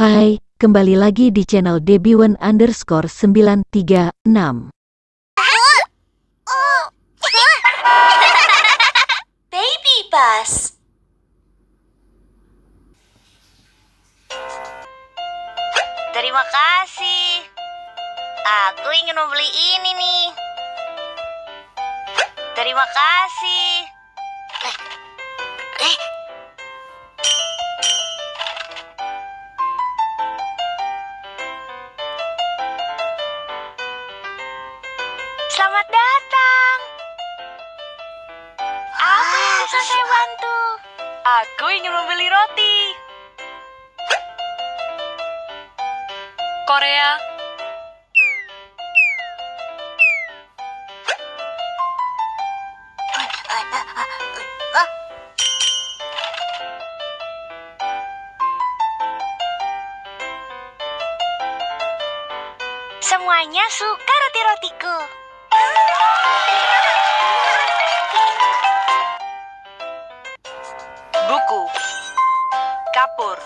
Hai, kembali lagi di channel Debiwan underscore 936. Baby bus. Terima kasih. Aku ingin membeli ini nih. Terima kasih. Selamat datang. Apa yang bisa saya bantu? Aku ingin membeli roti. Korea, Semuanya suka roti-rotiku. Buku, kapur,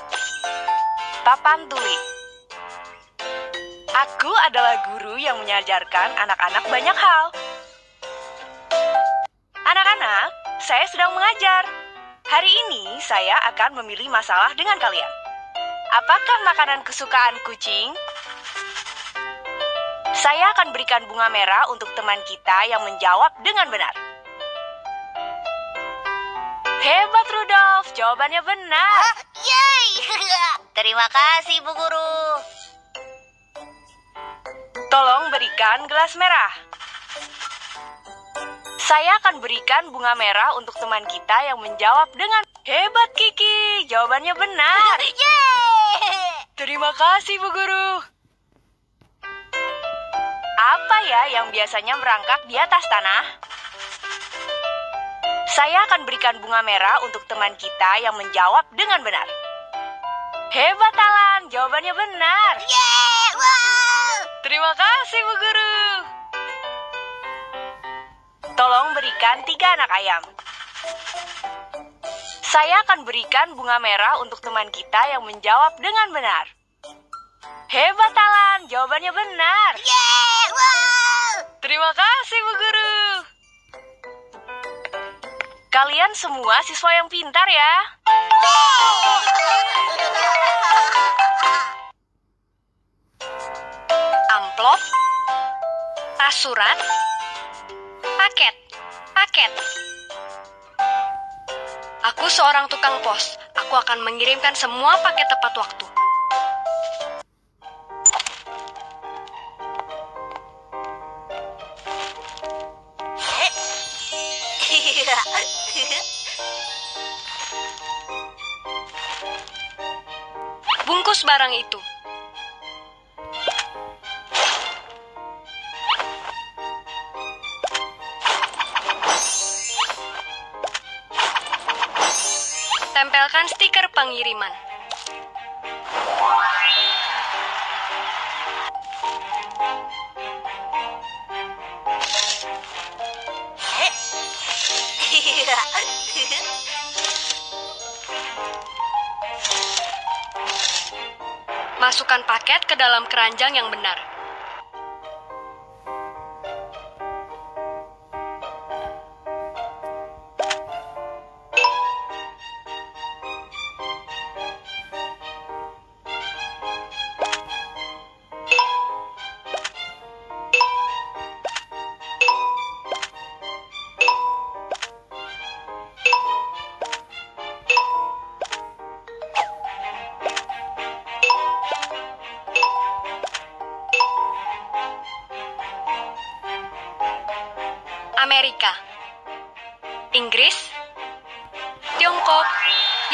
papan tulis. Aku adalah guru yang mengajarkan anak-anak banyak hal. Anak-anak, saya sedang mengajar. Hari ini saya akan memilih masalah dengan kalian. Apakah makanan kesukaan kucing? Saya akan berikan bunga merah untuk teman kita yang menjawab dengan benar. Hebat Rudolf, jawabannya benar. Yeay! Terima kasih, Bu Guru. Tolong berikan gelas merah. Saya akan berikan bunga merah untuk teman kita yang menjawab dengan hebat Kiki. Jawabannya benar. Yeay! Terima kasih Bu Guru. Apa ya yang biasanya merangkak di atas tanah? Saya akan berikan bunga merah untuk teman kita yang menjawab dengan benar. Hebat Alan, jawabannya benar. Yeay! Wow! Terima kasih Bu Guru. Tolong berikan tiga anak ayam. Saya akan berikan bunga merah untuk teman kita yang menjawab dengan benar. Hebat Alan, jawabannya benar. Yeay! Terima kasih Bu Guru. Kalian semua siswa yang pintar ya. Amplop, tas paket, paket. Aku seorang tukang pos. Aku akan mengirimkan semua paket tepat waktu. Bungkus barang itu. Tempelkan stiker pengiriman. Masukkan paket ke dalam keranjang yang benar. Amerika, Inggris, Tiongkok.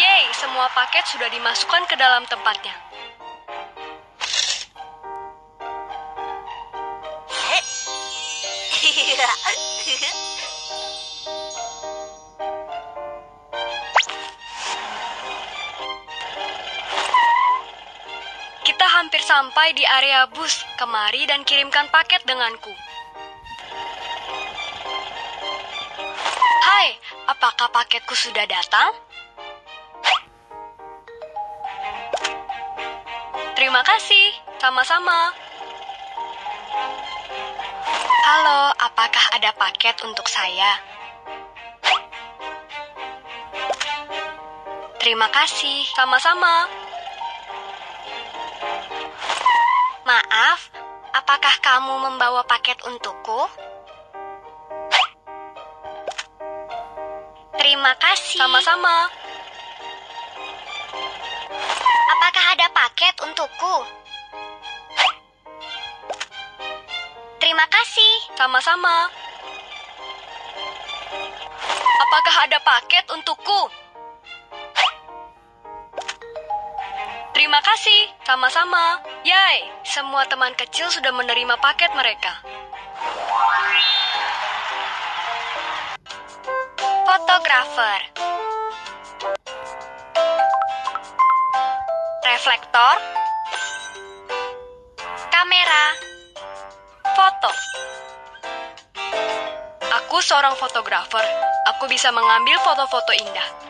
Yeay, semua paket sudah dimasukkan ke dalam tempatnya. Kita hampir sampai di area bus. Kemari dan kirimkan paket denganku. Apakah paketku sudah datang? Terima kasih, sama-sama. Halo, apakah ada paket untuk saya? Terima kasih, sama-sama. Maaf, apakah kamu membawa paket untukku? Terima kasih. Sama-sama. Apakah ada paket untukku? Terima kasih. Sama-sama. Apakah ada paket untukku? Terima kasih. Sama-sama. Yay, semua teman kecil sudah menerima paket mereka. Fotografer. Reflektor. Kamera. Foto. Aku seorang fotografer. Aku bisa mengambil foto-foto indah.